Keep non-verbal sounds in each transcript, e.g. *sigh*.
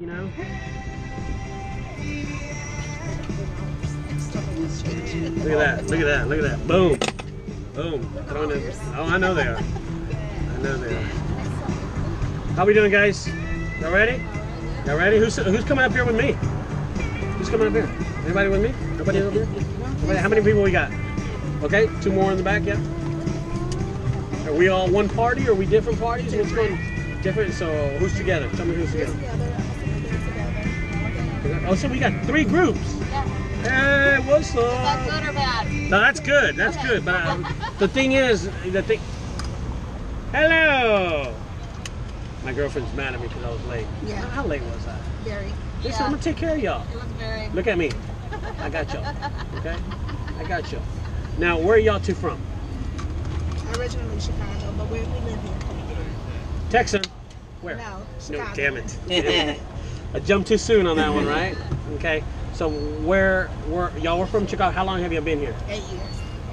You know? Look at that. Look at that. Look at that. Boom. Boom. Oh, I know they are. I know they are. How we doing, guys? Y'all ready? Y'all ready? Who's who's coming up here with me? Who's coming up here? Anybody with me? Nobody up here? Nobody? How many people we got? Okay, two more in the back, yeah? Are we all one party or are we different parties? What's going different? So who's together? Tell me who's together. Oh, so we got three groups. Yeah. Hey, what's Is that up? good or bad? No, that's good. That's Okay. good. But um, *laughs* the thing is, the thing. Hello. My girlfriend's mad at me because I was late. Yeah. How, how late was I? Very. Listen, I'm gonna take care of y'all. It was very. Look at me. I got y'all. Okay? I got y'all. Now, where are y'all two from? Originally Chicago, but we, we live here. Texan. Where? No, No, damn it. Damn *laughs* it. I jumped too soon on that one, right? Okay. So where, where y'all were from Chicago? How long have you been here? Eight years.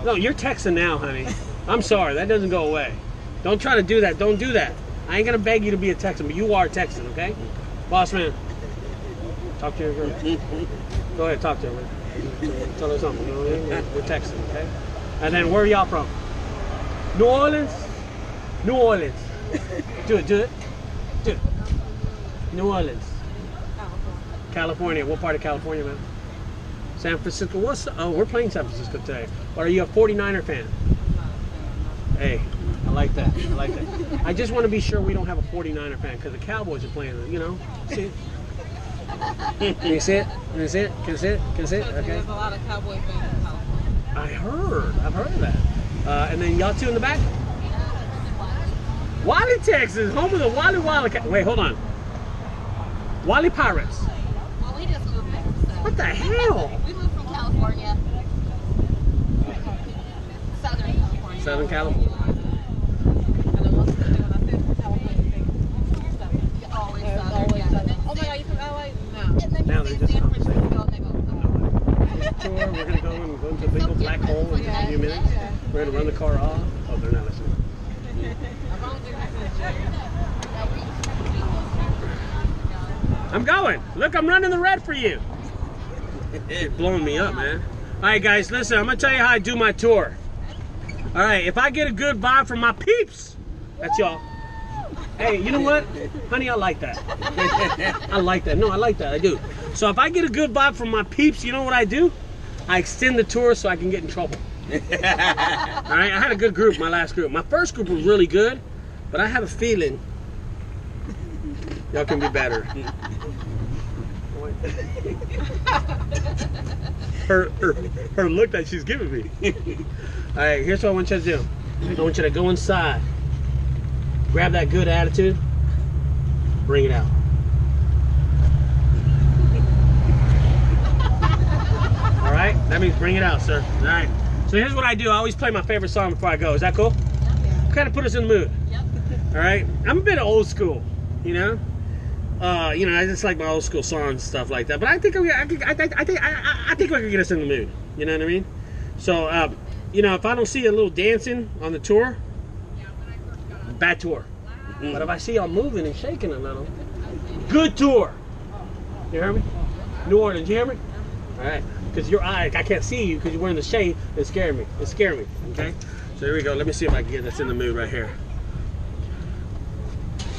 No, you're Texan now, honey. I'm sorry, that doesn't go away. Don't try to do that. Don't do that. I ain't gonna beg you to be a Texan, but you are a Texan, okay? Boss man, talk to your girl. Go ahead, talk to her. Tell her something. You know what I mean? We're, we're Texan, okay? And then where are y'all from? New Orleans. New Orleans. Do it. Do it. Do it. New Orleans. California. What part of California, man? San Francisco. What's the, oh, we're playing San Francisco today. Or are you a 49er fan? Hey, I like that. I like that. I just want to be sure we don't have a 49er fan because the Cowboys are playing. You know, see it? Can you see it? Can you see it? Can you see it? Can you see it? Okay. There's a lot of cowboy fans in California. I heard. I've heard of that. Uh, and then y'all two in the back. Wylie, Texas, home of the Wylie Wildcat. Wait, hold on. Wylie Pirates. Well, we just moved there. So. What the hell? We moved from California. Southern California. Southern California. And then once again, when I said California, they stuff. Always Southern. always yeah. Southern. Oh my God, you from LA? No. And then Now you they're say just San conversating. Francisco, and they go. This tour, we're gonna go and go into a big old black hole in just a few minutes. We're gonna run the car off. Oh, they're not listening. As long as they're not listening. I'm going. Look, I'm running the red for you. *laughs* It's blowing me up, man. All right, guys, listen. I'm gonna tell you how I do my tour. All right, if I get a good vibe from my peeps, that's y'all. Hey, you know what, honey? I like that. *laughs* I like that. No, I like that. I do. So if I get a good vibe from my peeps, you know what I do? I extend the tour so I can get in trouble. *laughs* All right, I had a good group. My last group. My first group was really good, but I have a feeling y'all can be better. *laughs* her, her, her look that she's giving me. All right, here's what I want you to do. I want you to go inside, grab that good attitude, bring it out. All right, that means bring it out, sir. All right. So here's what I do. I always play my favorite song before I go. Is that cool? Yeah. Kind of put us in the mood. Yep. All right. I'm a bit old school, you know. Uh, you know, I just like my old school songs stuff like that. But I think I think, I think, I think, I, I- I think we can get us in the mood. You know what I mean? So, uh, you know, if I don't see a little dancing on the tour, bad tour. But if I see y'all moving and shaking a little, good tour. You hear me? New Orleans, you hear me? All right. Because your eye, I can't see you because you're wearing the shade. It scared me. It scared me. Okay. So here we go. Let me see if I can get us in the mood right here.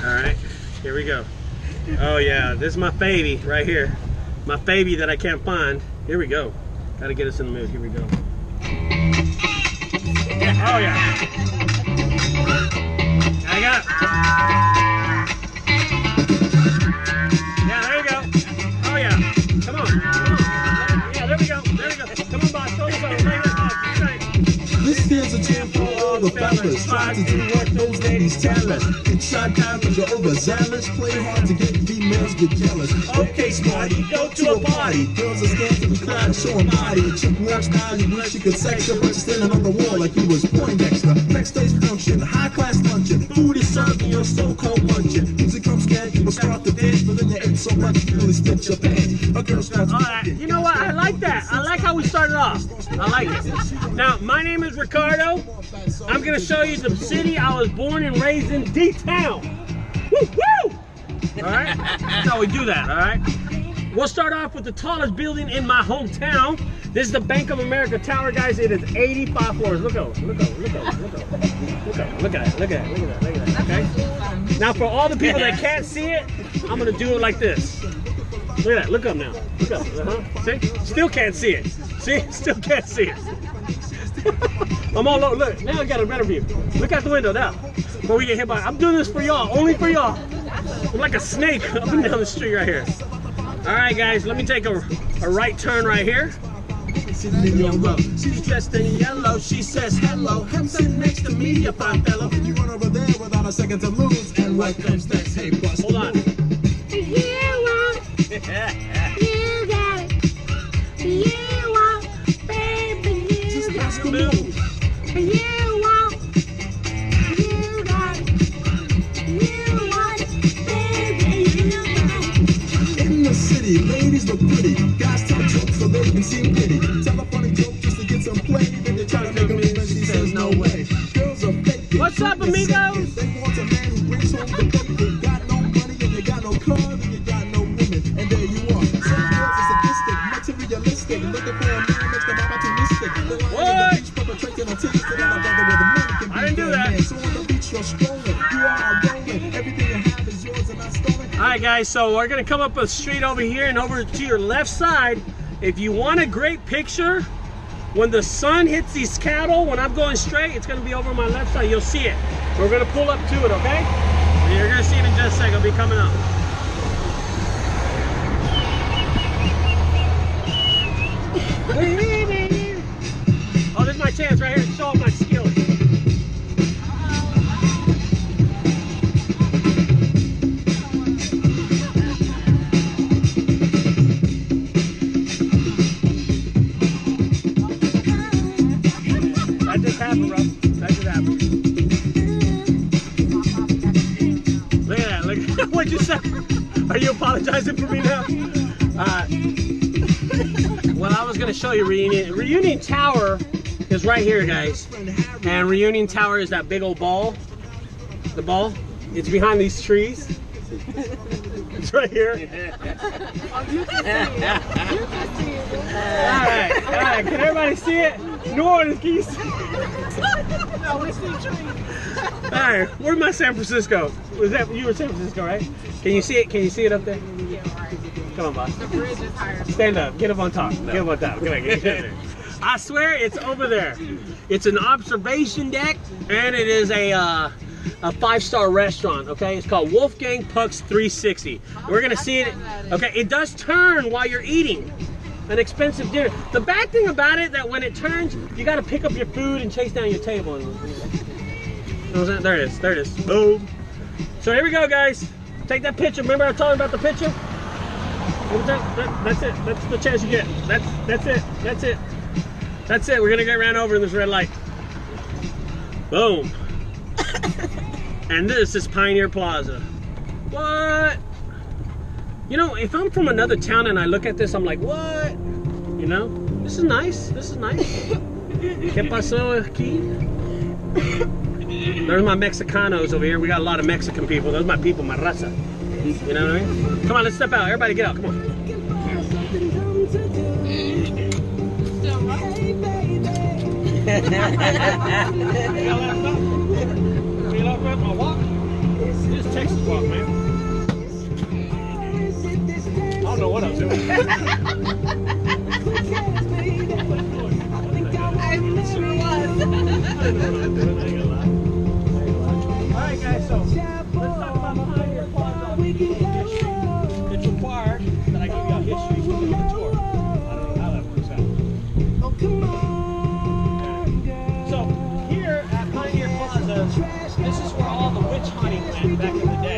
All right. Here we go. Oh yeah, this is my baby right here. My baby that I can't find. Here we go. Gotta get us in the mood. Here we go. Yeah, oh yeah. I got Yeah, the. Try to do what those ladies tell us. Get shot down cause you're overzealous. Play hard to get females get jealous. Okay, smarty, go to a party. Girls are scared to be crowd showing body. A chick walks by, you wish you could sex her, but you're standing on the wall like you was Poindexter. Next day's function, high class luncheon. Food is served and you're so cold comes people start to dance, but then you ate so much you really stitch your pants. A girl starts All right. You know what? I like that. I like how we started off. I like it. Now, my name is Ricardo. I'm gonna show you the city I was born and raised in, D-Town. Woo woo! All right? That's how we do that. All right? We'll start off with the tallest building in my hometown. This is the Bank of America Tower, guys. It is 85 floors. Look over, look over, look over, look over, look over. Look at that, look at that, look at that, look at that. Okay? Now, for all the people that can't see it, I'm gonna do it like this. Look at that. Look up now. Look up. Uh-huh. See? Still can't see it. See? *laughs* Still can't see it. *laughs* I'm all over. Look, now I got a better view. Look out the window now. Before we get hit by. I'm doing this for y'all. Only for y'all. I'm like a snake *laughs* up and down the street right here. All right, guys. Let me take a, a right turn right here. In your row. She's dressed in yellow. She says hello. Come sit next to me, you fine fellow. You run over there without a second to lose. And what comes next? Hey, bust Hold on. You you got it. You want, baby, Just you got it. move. You want, you got it. You want, baby, you got it. In the city, ladies look pretty. Guys tell so they can seem pretty. Tell a funny joke just to get some play. Then they try to make a move and she says no way. Girls are fake. What's up, amigos? They want a man who brings home the bacon. You got no money and you got no car and you got no woman. And there you are. Some girls are sadistic, materialistic. Looking for a man makes them opportunistic. They're lying What? on the beach perpetrating a tease to another brother with the money can be I didn't do that. man. So on the beach you're strolling. You are rolling. Everything you have is yours and not stolen. All right, guys. So we're gonna come up a street over here and over to your left side. If you want a great picture, when the sun hits these cattle, when I'm going straight, it's gonna be over my left side. You'll see it. We're gonna pull up to it, okay? And You're gonna see it in just a second. It'll be coming up. That. Look at that. Look at *laughs* what you said. Are you apologizing for me now? Uh, well, I was going to show you Reunion. Reunion Tower is right here, guys. And Reunion Tower is that big old ball. The ball. It's behind these trees. It's right here. *laughs* Oh, you can see it. You can see it. All right, all right. Can everybody see it? New Orleans, can you? No, we see trees. All right, where's my San Francisco? Was that you were San Francisco, right? Can you see it? Can you see it up there? Yeah, right. Come on, boss. The bridge is higher. Stand up. Get up on top. Get up on top. Come on, get there. I swear it's over there. It's an observation deck, and it is a uh, a five star restaurant. Okay, it's called Wolfgang Puck's 360. We're gonna see it. Okay, it does turn while you're eating. An expensive dinner. The bad thing about it that when it turns, you got to pick up your food and chase down your table. There it is. There it is. Boom. So here we go, guys. Take that picture. Remember I told you about the picture? That? That- That's it. That's the chance you get. That's that's it. That's it. That's it. We're gonna get ran over in this red light. Boom. *coughs* and this is Pioneer Plaza. What? You know, if I'm from another town and I look at this, I'm like, what? You know, this is nice. This is nice. *laughs* ¿Qué pasó aquí? There's my Mexicanos over here. We got a lot of Mexican people. Those are my people, my raza. You know what I mean? Come on, let's step out. Everybody get out. Come on. Still right. Just Texas walk, man. I don't know what I was doing. I sure was. Alright guys, so let's talk about Pioneer Plaza history. It's required that I give you a history so on the tour. I don't know how that works out. So here at Pioneer Plaza, this is where all the witch hunting went back in the day.